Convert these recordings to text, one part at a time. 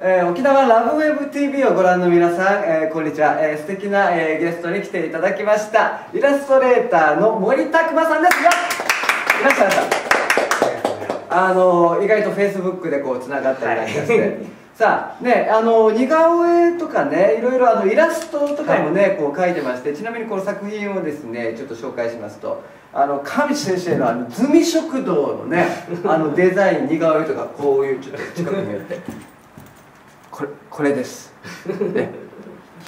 えー、沖縄ラブウェブ TV をご覧の皆さん、えー、こんにちは、えー、素敵な、えー、ゲストに来ていただきました。イラストレーターの森拓馬さんです。よいらっしゃいました。あの意外とフェイスブックでこうつながったりなんかして、はい。さあねあの似顔絵とかねいろいろあのイラストとかもね、はい、こう描いてましてちなみにこの作品をですねちょっと紹介しますとあの上地先生のあのズミ食堂のねあのデザイン似顔絵とかこういうちょっと近くに寄ってこれこれです、ね、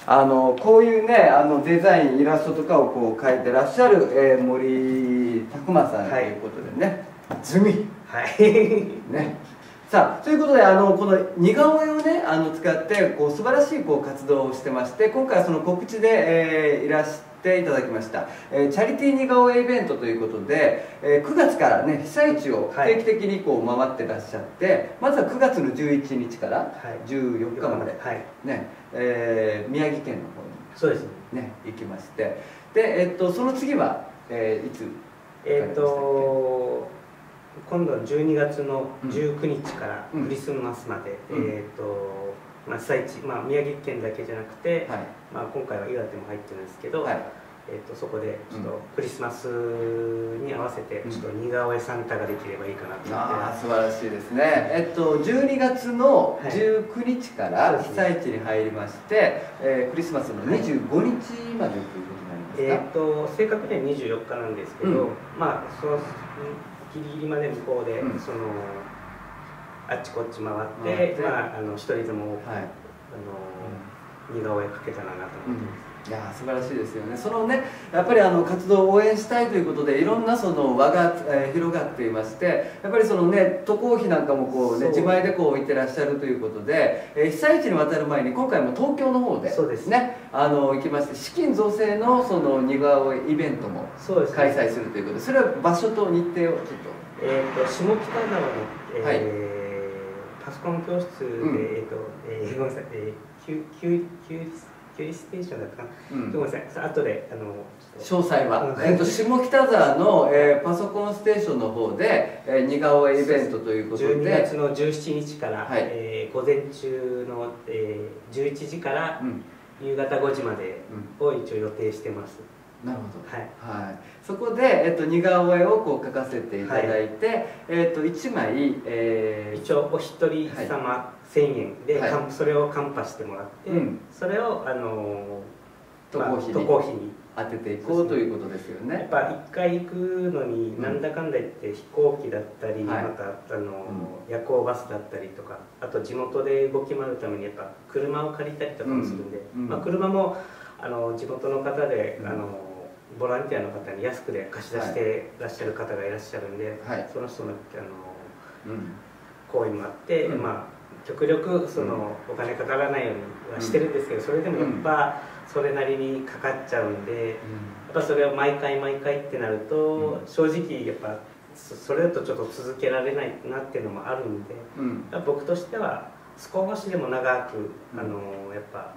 あのこういうねあのデザインイラストとかをこう描いてらっしゃる、えー、森拓磨さんということでね、はい、ズミ。はい。ね。さあということであのこの似顔絵をねあの使ってこう素晴らしいこう活動をしてまして今回はその告知で、えー、いらしていただきました、えー、チャリティー似顔絵イベントということで、えー、9月からね被災地を定期的にこう回ってらっしゃって、はい、まずは9月の11日から14日まで、はい、ねえー、宮城県の方にそうです、ね、行きまして。で、えー、っとその次は、えー、いつえっと今度は12月の19日からクリスマスまで、うん、えっ、ー、とまあ、被災地、まあ、宮城県だけじゃなくて、はい、まあ、今回は岩手も入ってるんですけど、はい、えーと、そこでちょっとクリスマスに合わせてちょっと似顔絵サンタができればいいかなと思って、うん、ああ素晴らしいですね。えっと12月の19日から被災地に入りまして、はい、えー、クリスマスの25日までということになりますか、えーと、正確には24日なんですけど、うん、まあそのギリギリまで向こうで、うん、そのあっちこっち回って、まあ、あの一人でも、はい、あの似顔絵描けたらなと思ってます。いや素晴らしいですよね。そのねやっぱりあの活動を応援したいということでいろんなその輪が、えー、広がっていましてやっぱりそのね渡航費なんかもこうね自前でこう行ってらっしゃるということで、えー、被災地に渡る前に今回も東京の方でそうです。ねあの行きまして資金造成のその似顔絵イベントも開催するということでそれは場所と日程をちょっと。えーと、下北沢の、えー、はいパソコン教室で、うん、えっ、ー、と、えー、ごめんなさい、えー、キュキュキュキュリステーションだったかな、うん、ごめんなさい後であの詳細は、えーと、下北沢の、えー、パソコンステーションの方で、えー、似顔絵イベントということで。12月の17日から、はい、えー、午前中の、えー、11時から夕方5時までを一応予定してます、なるほど、はい。はい、そこで、えっと、似顔絵をこう描かせていただいて、はい、えっと、1枚、えー、一応お一人様1000円で、はい、それをカンパしてもらって、うん、それを、あの渡航費に,、まあ、費に。当てていこうということですよね。やっぱ一回行くのになんだかんだ言って飛行機だったり、うん、またあの、うん、夜行バスだったりとかあと地元で動き回るためにやっぱ車を借りたりとかもするんで、まあ、車もあの地元の方で、あのボランティアの方に安くで貸し出してらっしゃる方がいらっしゃるんで、はい、その人のあの、うん、講演もあって、うん、まあ極力その、お金かからないようにはしてるんですけどそれでもやっぱそれなりにかかっちゃうんで、やっぱそれを毎回毎回ってなると、正直やっぱそれだとちょっと続けられないなっていうのもあるんで、僕としては少しでも長くあのやっぱ。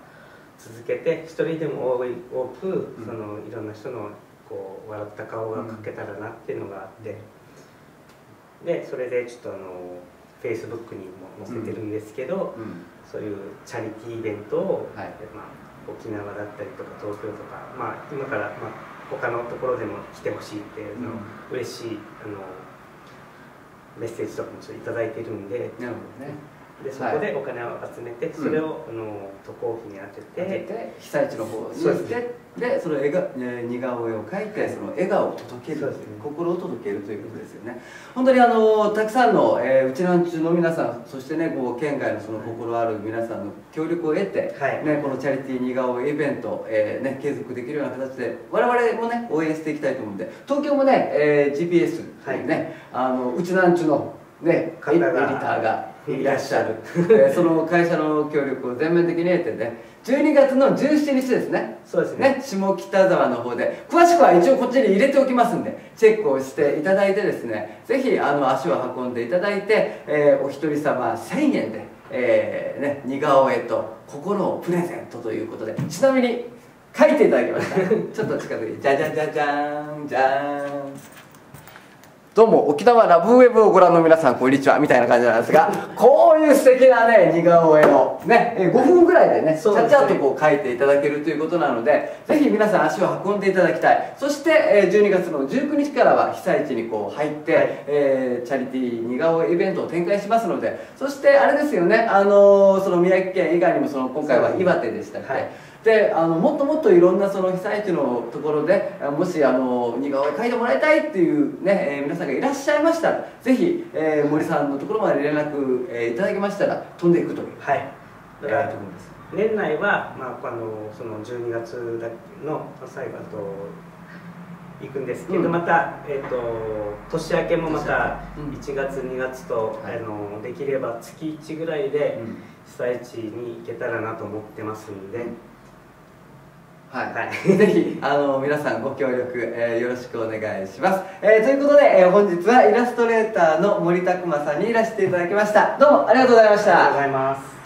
続けて一人でも多い多くそのいろんな人のこう笑った顔が描けたらなっていうのがあって。でそれでちょっとあのフェイスブックにも載せてるんですけど、そういうチャリティーイベントを、はい、まあ、沖縄だったりとか東京とか、まあ、今から、まあ、他のところでも来てほしいっていうの、うん、嬉しいあのメッセージとかもちょっと頂いてるんで。なるほどねでそこでお金を集めて、それを、あの渡航費に当てて被災地の方に行ってでその絵が似顔絵を描いてその笑顔を届ける、ね、心を届けるということですよね。本当にあのたくさんの、えー、うちなんちゅうの皆さんそしてねこう県外のその心ある皆さんの協力を得て、はい、ね、このチャリティー似顔絵イベント、えーね、継続できるような形で我々もね応援していきたいと思うんで東京もね、えー、GPS ね、はい、あのうちなんちゅうのね、エディターがいらっしゃる、えー、その会社の協力を全面的に得てね12月の17日ですね。そうですね、ね、下北沢の方で。詳しくは一応こっちに入れておきますんでチェックをしていただいてですねぜひあの足を運んでいただいて、えー、お一人様1000円で、えーね、似顔絵と心をプレゼントということで。ちなみに書いていただきました ちょっと近くにじゃじゃじゃじゃーんじゃーんどうも沖縄ラブウェブをご覧の皆さんこんにちはみたいな感じなんですが こういう素敵なね似顔絵をね5分ぐらいでねちゃちゃっとこう描いていただけるということなのでぜひ皆さん足を運んでいただきたい。そして12月の19日からは被災地にこう入って、はい、えー、チャリティー似顔絵イベントを展開しますのでそしてあれですよねあのー、その宮城県以外にもその今回は岩手でしたっけ、はいであのもっともっといろんなその被災地のところでもしあの似顔絵描いてもらいたいっていうね、えー、皆さんがいらっしゃいましたらぜひ、えー、森さんのところまで連絡、えー、いただきましたら飛んでいくという、はい、だから、えー、年内は、まあ、あのその12月の最後と行くんですけど、うん、また、えーと、年明けもまた1月、2月と、あのできれば月1ぐらいで被災地に行けたらなと思ってますんで。はい、はい、ぜひあの皆さんご協力、えー、よろしくお願いします、えー、ということで、えー、本日はイラストレーターの森拓馬さんにいらしていただきました。どうもありがとうございました。ありがとうございます。